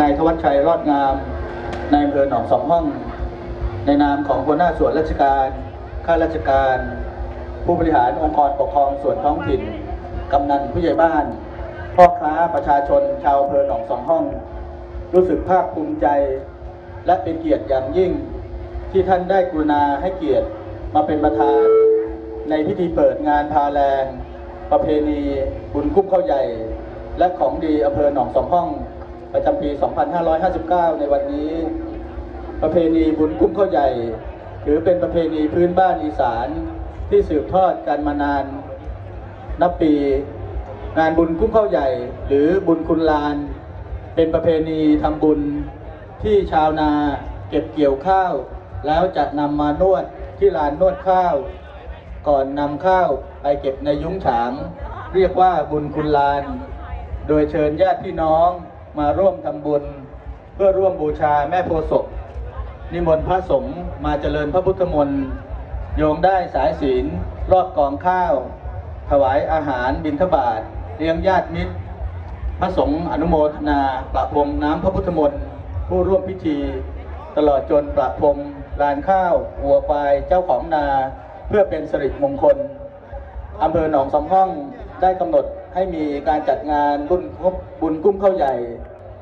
นายธวัชชัยรอดงามในอำเภอหนองสองห้อง ในนามของหัวหน้าส่วนราชการ ข้าราชการ ผู้บริหารองค์กรปกครองส่วนท้องถิ่น กำนันผู้ใหญ่บ้าน พ่อค้าประชาชนชาวอำเภอหนองสองห้อง รู้สึกภาคภูมิใจ และเป็นเกียรติอย่างยิ่ง ที่ท่านได้กรุณาให้เกียรติมาเป็นประธาน ในพิธีเปิดงานพาแรงประเพณีบุญคุ้มข้าวใหญ่ และของดีอำเภอหนองสองห้อง ประจำปี 2559 ในวันนี้ ประเพณีบุญคุ้มข้าวใหญ่ ถือเป็นประเพณีพื้นบ้านอีสานที่สืบทอดกันมานาน นับปี งานบุญคุ้มข้าวใหญ่ หรือบุญคุณลาน เป็นประเพณีทำบุญที่ชาวนาเก็บเกี่ยวข้าว แล้วจะนำมานวดที่ลานนวดข้าว ก่อนนำข้าวไปเก็บในยุ้งฉาง เรียกว่าบุญคุณลาน โดยเชิญญาติพี่น้อง มาร่วมทำบุญ เพื่อร่วมบูชาแม่โพศพนิมนต์พระสงฆ์มาเจริญพระพุทธมนต์โยงได้สายศีลรอบกองข้าว ถวายอาหารบิณฑบาตเลี้ยงญาติมิตร พระสงฆ์อนุโมทนาประพรมน้ำพระพุทธมนต์ผู้ร่วมพิธี ตลอดจนประพรมลานข้าววัวควายเจ้าของนา เพื่อเป็นสิริมงคลอำเภอหนองสองห้อง ได้กำหนดให้มีการจัดงานบุญครบบุญกุ้มข้าวใหญ่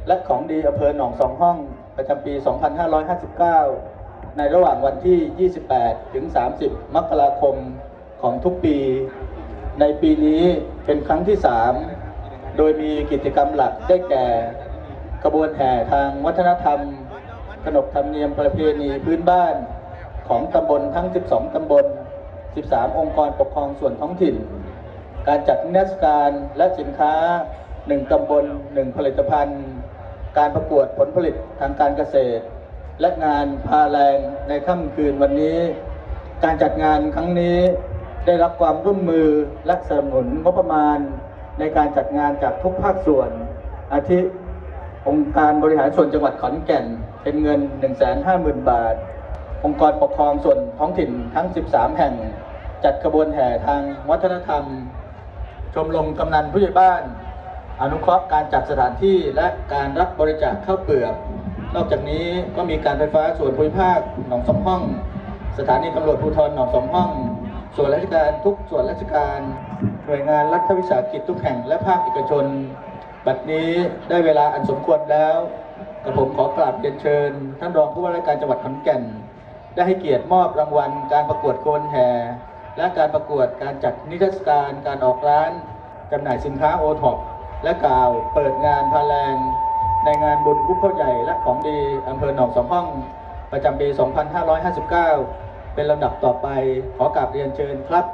และของดีอำเภอหนองสองห้อง ประจำปี 2559 ในระหว่างวันที่ 28 ถึง 30 มกราคมของทุกปี ในปีนี้เป็นครั้งที่ 3 โดยมีกิจกรรมหลักได้แก่กระบวนแห่ทางวัฒนธรรม ขนบธรรมเนียมประเพณีพื้นบ้าน ของตำบลทั้ง 12 ตำบล 13 องค์กรปกครองส่วนท้องถิ่น การจัดนิทรรศการและสินค้า 1 ตำบล 1 ผลิตภัณฑ์ การประกวดผลผลิตทางการเกษตร และงานพาแรงในค่ำคืนวันนี้ การจัดงานครั้งนี้ได้รับความร่วมมือและสนับสนุนงบประมาณ ในการจัดงานจากทุกภาคส่วน อาทิองค์การบริหารส่วนจังหวัดขอนแก่น เป็นเงิน 150,000 บาท องค์กรปกครองส่วนท้องถิ่นทั้ง 13 แห่ง จัดขบวนแห่ทางวัฒนธรรม ชมรมกำนันผู้ใหญ่บ้าน อนุเคราะห์การจัดสถานที่และการรับบริจาคข้าวเปลือก นอกจากนี้ก็มีการไฟฟ้าส่วนภูมิภาคหนองสองห้อง สถานีตำรวจภูธรหนองสองห้อง ส่วนราชการทุกส่วนราชการ หน่วยงานรัฐวิสาหกิจทุกแห่งและภาคเอกชน บัดนี้ได้เวลาอันสมควรแล้วกระผมขอกราบเรียนเชิญ ท่านรองผู้ว่าราชการจังหวัดขอนแก่น ได้ให้เกียรติมอบรางวัลการประกวดโคนแห่ และการประกวดการจัดนิทรรศการการออกร้านจำหน่ายสินค้าโอท็อปและกล่าวเปิดงานพาแรงในงานบุญกุ๊บข้าวใหญ่และของดีอำเภอหนองสองห้อง ประจำปี 2559 เป็นลำดับต่อไปขอกราบเรียนเชิญครับ